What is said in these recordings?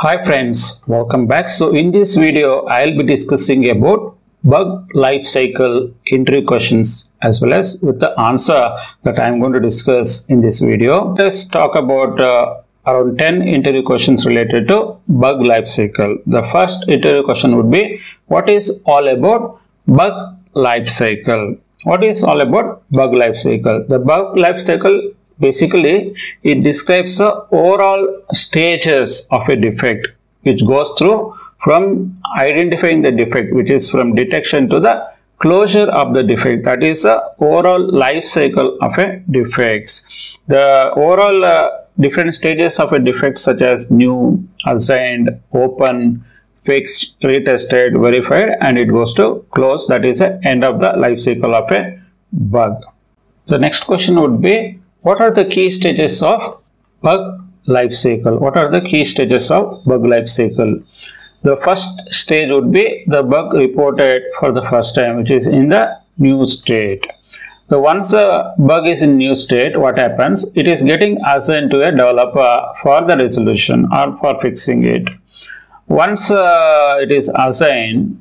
Hi friends, welcome back. So in this video, I'll be discussing about bug life cycle interview questions as well as with the answer that I'm going to discuss in this video. Let's talk about uh, around 10 interview questions related to bug life cycle. The first interview question would be, what is all about bug life cycle? What is all about bug life cycle? The bug life cycle basically it describes the overall stages of a defect which goes through from identifying the defect which is from detection to the closure of the defect. That is the overall life cycle of a defects. The overall uh, different stages of a defect such as new assigned open fixed retested verified and it goes to close. That is the end of the life cycle of a bug. The next question would be what are the key stages of bug life cycle? What are the key stages of bug life cycle? The first stage would be the bug reported for the first time, which is in the new state. So once the bug is in new state, what happens? It is getting assigned to a developer for the resolution or for fixing it. Once uh, it is assigned,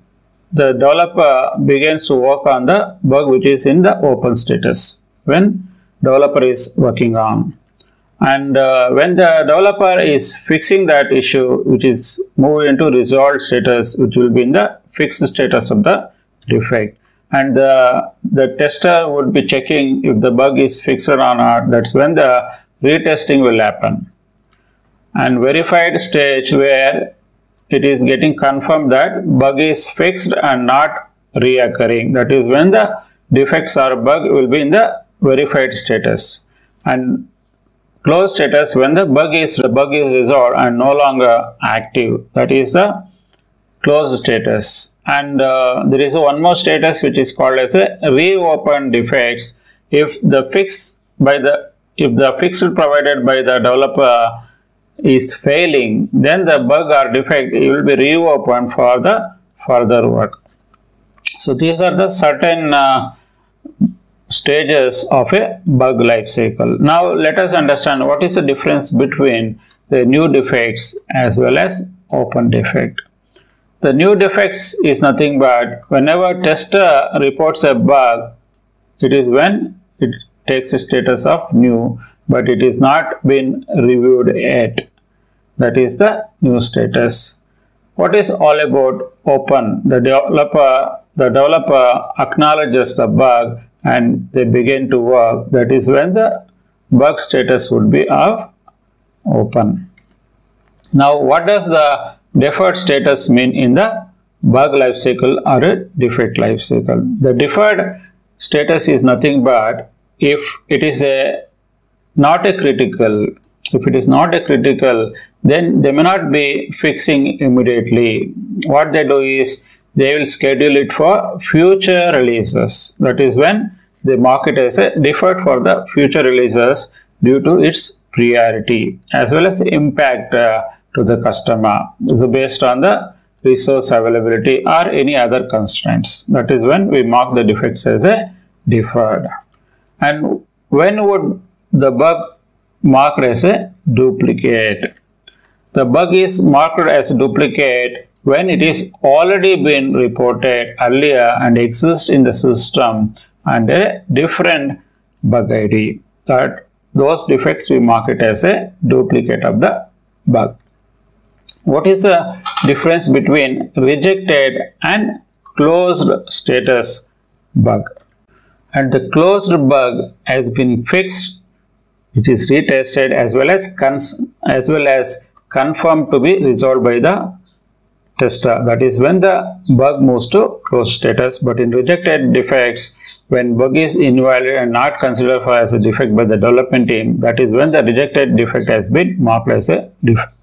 the developer begins to work on the bug which is in the open status. When developer is working on. And uh, when the developer is fixing that issue which is moved into resolved status which will be in the fixed status of the defect. And the, the tester would be checking if the bug is fixed or not. That's when the retesting will happen. And verified stage where it is getting confirmed that bug is fixed and not reoccurring. That is when the defects or bug will be in the verified status. And closed status when the bug is the bug is resolved and no longer active that is the closed status. And uh, there is one more status which is called as a reopen defects. If the fix by the if the fix provided by the developer is failing then the bug or defect will be reopened for the further work. So these are the certain uh, stages of a bug life cycle. Now let us understand what is the difference between the new defects as well as open defect. The new defects is nothing but whenever tester reports a bug, it is when it takes the status of new, but it is not been reviewed yet. That is the new status. What is all about open? The developer, the developer acknowledges the bug and they begin to work that is when the bug status would be of open. Now what does the deferred status mean in the bug life cycle or a defect life cycle? The deferred status is nothing but if it is a not a critical if it is not a critical then they may not be fixing immediately what they do is they will schedule it for future releases. That is when they mark it as a deferred for the future releases due to its priority as well as impact uh, to the customer. So based on the resource availability or any other constraints. That is when we mark the defects as a deferred. And when would the bug marked as a duplicate? The bug is marked as duplicate when it is already been reported earlier and exists in the system and a different bug ID that those defects we mark it as a duplicate of the bug. What is the difference between rejected and closed status bug? And the closed bug has been fixed, it is retested as well as as well as confirmed to be resolved by the tester that is when the bug moves to closed status but in rejected defects when bug is invalid and not considered for as a defect by the development team that is when the rejected defect has been marked as a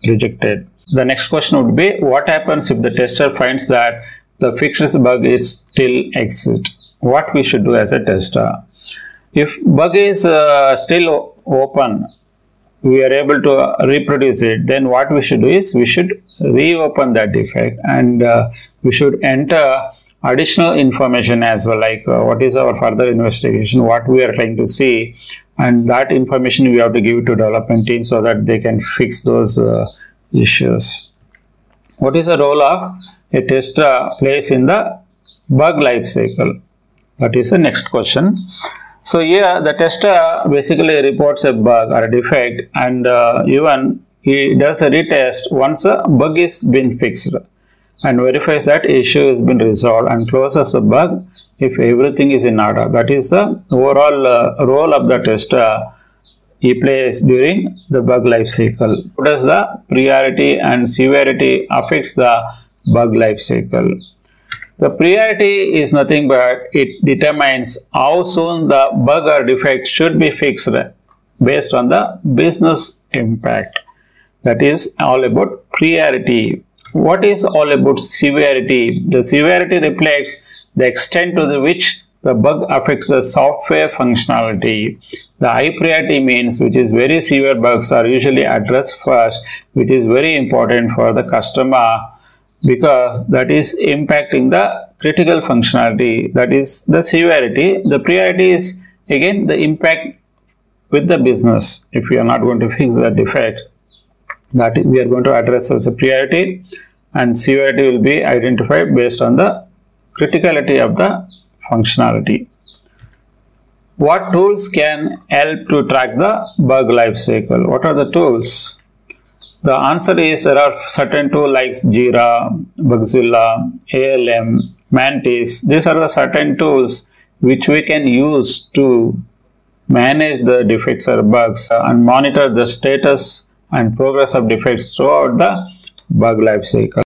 rejected. The next question would be what happens if the tester finds that the fixed bug is still exist? What we should do as a tester? If bug is uh, still open we are able to reproduce it, then what we should do is we should reopen that defect and uh, we should enter additional information as well like uh, what is our further investigation, what we are trying to see and that information we have to give to development team so that they can fix those uh, issues. what is the role of a tester plays in the bug life cycle? That is the next question. So here the tester basically reports a bug or a defect and uh, even he does a retest once a bug is been fixed and verifies that issue has been resolved and closes the bug if everything is in order. That is the overall uh, role of the tester he plays during the bug life cycle. What does the priority and severity affects the bug life cycle? The priority is nothing but it determines how soon the bug or defect should be fixed based on the business impact. That is all about priority. What is all about severity? The severity reflects the extent to the which the bug affects the software functionality. The high priority means which is very severe bugs are usually addressed first, which is very important for the customer because that is impacting the critical functionality that is the severity. The priority is again the impact with the business if we are not going to fix the defect that we are going to address as a priority and severity will be identified based on the criticality of the functionality. What tools can help to track the bug life cycle? What are the tools? The answer is there are certain tools like Jira, Bugzilla, ALM, Mantis. These are the certain tools which we can use to manage the defects or bugs and monitor the status and progress of defects throughout the bug life cycle.